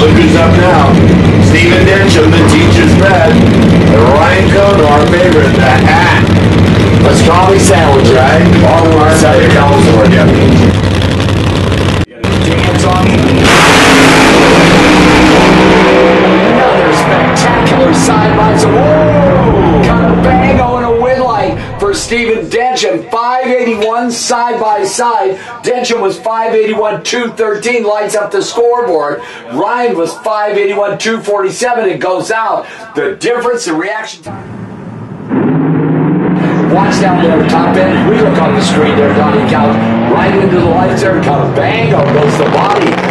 Look who's up now. Steven Densham, the teacher's pet. And Ryan Cohn, our favorite, the hat. A strawberry sandwich, right? All the way out of California. Dance on. Another spectacular side by some. For Steven Densham. 581 side by side. Densham was 581 213. Lights up the scoreboard. Ryan was 581 247. It goes out. The difference, the reaction time. Watch down there, top end. We look on the screen there, Donnie Couch. Right into the lights there, of bang, goes the body.